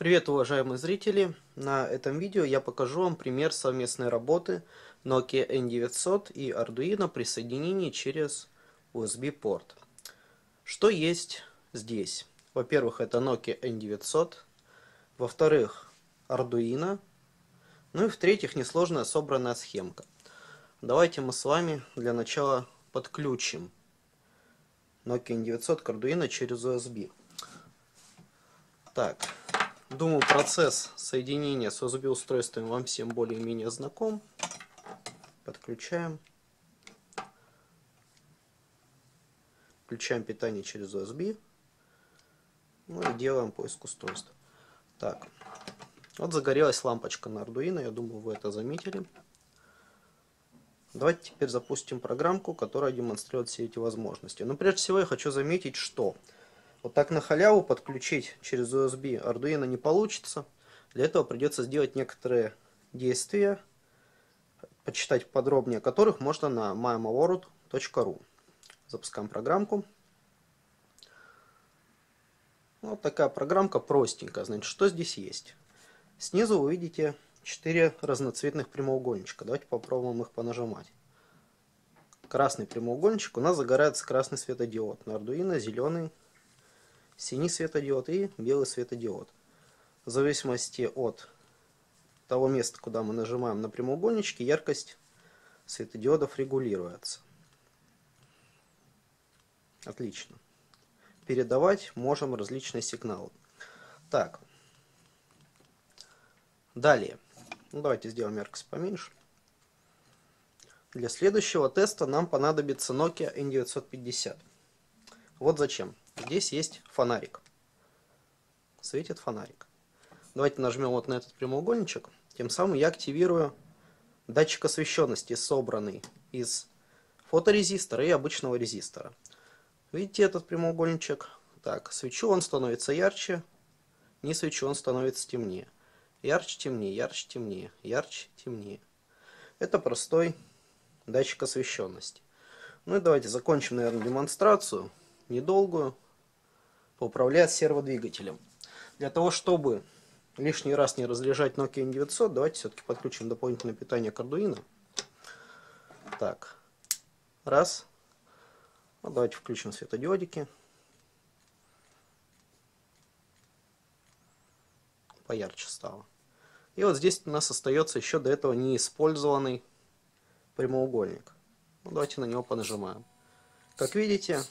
Привет, уважаемые зрители! На этом видео я покажу вам пример совместной работы Nokia N900 и Arduino при соединении через USB-порт. Что есть здесь? Во-первых, это Nokia N900. Во-вторых, Arduino. Ну и в-третьих, несложная собранная схемка. Давайте мы с вами для начала подключим Nokia N900 к Arduino через USB. Так, Думаю, процесс соединения с USB-устройством вам всем более-менее знаком. Подключаем. Включаем питание через USB. Ну и делаем поиск устройства. Так, вот загорелась лампочка на Arduino, я думаю, вы это заметили. Давайте теперь запустим программку, которая демонстрирует все эти возможности. Но прежде всего я хочу заметить, что вот так на халяву подключить через USB Arduino не получится. Для этого придется сделать некоторые действия, почитать подробнее о которых можно на mymaworld.ru. Запускаем программку. Вот такая программка простенькая. Значит, что здесь есть? Снизу вы видите 4 разноцветных прямоугольничка. Давайте попробуем их понажимать. Красный прямоугольничек у нас загорается красный светодиод. На Arduino зеленый синий светодиод и белый светодиод. В зависимости от того места, куда мы нажимаем на прямоугольнички, яркость светодиодов регулируется. Отлично. Передавать можем различные сигналы. Так. Далее. Ну, давайте сделаем яркость поменьше. Для следующего теста нам понадобится Nokia N950. Вот зачем. Здесь есть фонарик. Светит фонарик. Давайте нажмем вот на этот прямоугольничек. Тем самым я активирую датчик освещенности, собранный из фоторезистора и обычного резистора. Видите этот прямоугольничек? Так, свечу он становится ярче, не свечу он становится темнее. Ярче, темнее, ярче, темнее, ярче, темнее. Это простой датчик освещенности. Ну и давайте закончим, наверное, демонстрацию недолгую поуправлять серводвигателем. Для того, чтобы лишний раз не разряжать Nokia N900, давайте все-таки подключим дополнительное питание к Arduino. Так, раз. Ну, давайте включим светодиодики. Поярче стало. И вот здесь у нас остается еще до этого неиспользованный прямоугольник. Ну, давайте на него понажимаем. Как видите,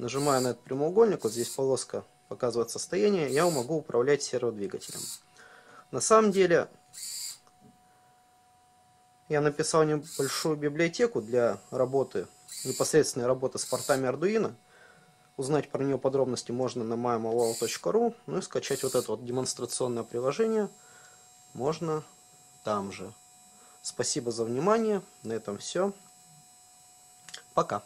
Нажимая на этот прямоугольник, вот здесь полоска показывает состояние, я могу управлять серводвигателем. На самом деле, я написал небольшую библиотеку для работы, непосредственной работы с портами Arduino. Узнать про нее подробности можно на mymaval.ru, ну и скачать вот это вот демонстрационное приложение можно там же. Спасибо за внимание, на этом все. Пока.